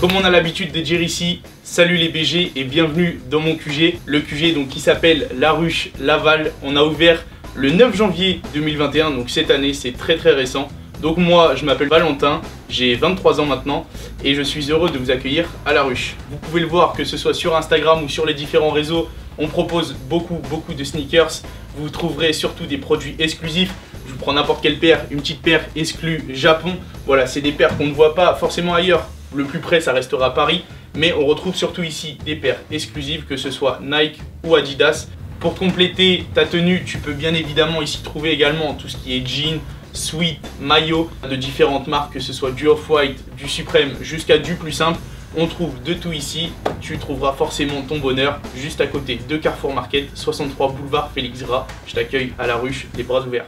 Comme on a l'habitude de dire ici, salut les BG et bienvenue dans mon QG. Le QG donc qui s'appelle La Ruche Laval. On a ouvert le 9 janvier 2021, donc cette année, c'est très très récent. Donc moi, je m'appelle Valentin, j'ai 23 ans maintenant et je suis heureux de vous accueillir à La Ruche. Vous pouvez le voir que ce soit sur Instagram ou sur les différents réseaux, on propose beaucoup beaucoup de sneakers. Vous trouverez surtout des produits exclusifs. Je vous prends n'importe quelle paire, une petite paire exclue Japon. Voilà, c'est des paires qu'on ne voit pas forcément ailleurs. Le plus près, ça restera Paris. Mais on retrouve surtout ici des paires exclusives, que ce soit Nike ou Adidas. Pour compléter ta tenue, tu peux bien évidemment ici trouver également tout ce qui est jean, sweat, maillot de différentes marques, que ce soit du Off-White, du Suprême jusqu'à du plus simple. On trouve de tout ici, tu trouveras forcément ton bonheur juste à côté de Carrefour Market, 63 boulevard Félix Gras. Je t'accueille à la ruche, les bras ouverts.